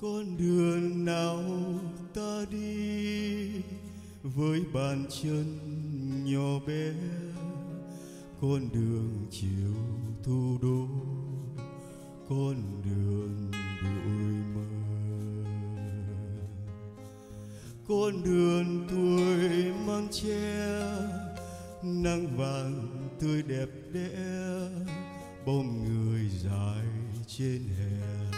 con đường nào ta đi? Với bàn chân nhỏ bé, con đường chiều thu đô, con đường bụi mờ. Con đường tuổi mang che, nắng vàng tươi đẹp đẽ, bóng người dài trên hè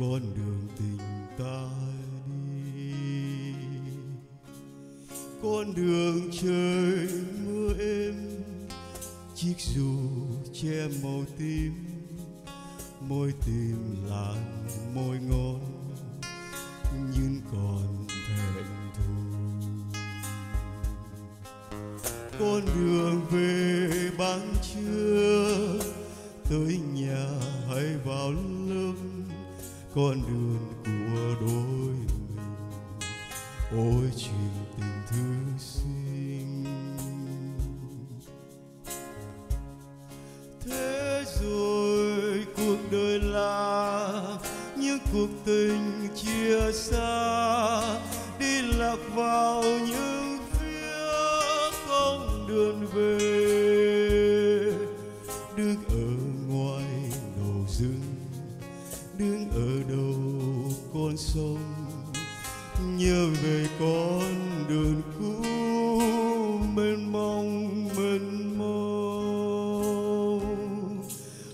con đường tình ta đi. Con đường trời mưa êm chiếc dù che màu tím, môi tìm làn môi ngon, nhưng còn thẹn thùng con đường về ban trưa, tới nhà con đường của đôi mình. Ôi, chuyện tình thư sinh. Thế rồi cuộc đời là những cuộc tình chia xa. Đứng ở đầu con sông, nhớ về con đường cũ, mênh mông mênh mông.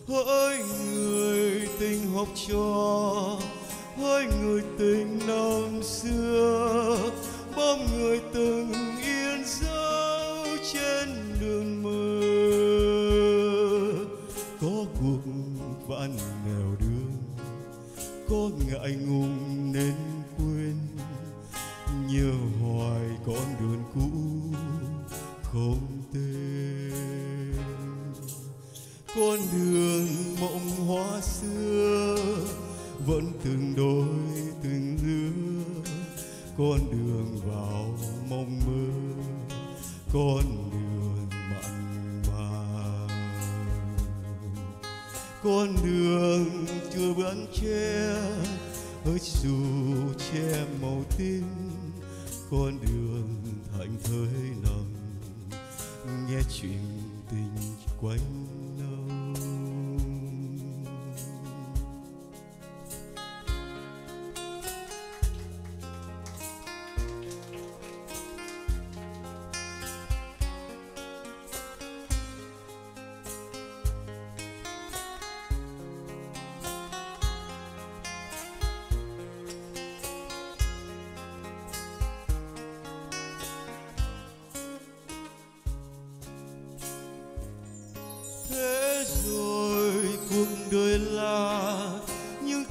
Hỡi người tình học trò hỡi người tình năm xưa bom người từng anh hùng nên quên nhớ hoài con đường cũ không tên. Con đường mộng hoa xưa vẫn từng đôi từng lứa con đường vào mong mơ, con đường mặn mà. Con đường chưa bán che hỡi dù che màu tím con đường thành thơi nằm nghe chuyện tình quanh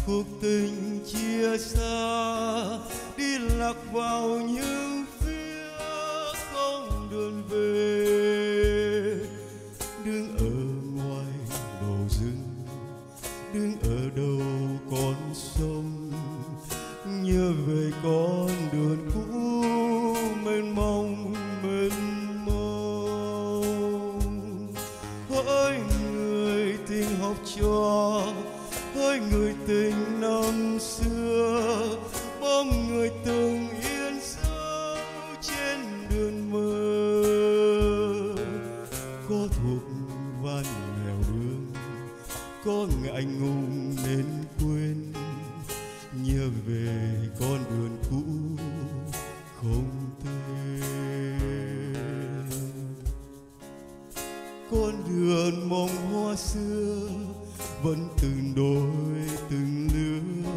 cuộc tình chia xa, đi lạc vào những phía không đường về. Đứng ở ngoài đầu rừng, đứng ở đầu vườn mộng mong hoa xưa vẫn từng đôi, từng lứa.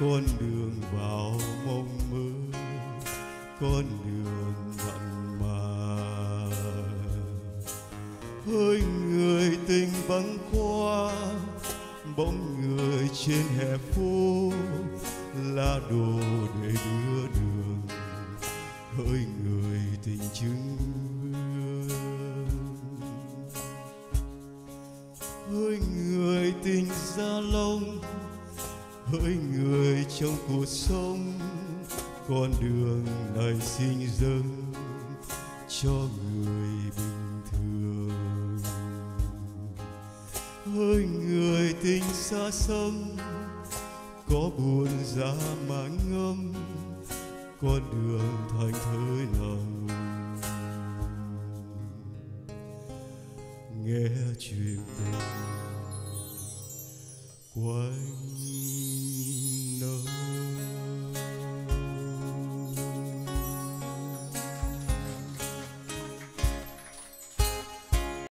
Con đường vào mộng mơ, con đường mặn mà. Hơi người tình băng qua bóng người trên hè phố. Là đồ để đưa đường hỡi người tình chứng tình ra lông, hỡi người trong cuộc sống. Con đường này sinh dâng cho người bình thường. Hỡi người tình xa xăm, có buồn ra mà ngâm, con đường thành thới lòng. Nghe chuyện tình quanh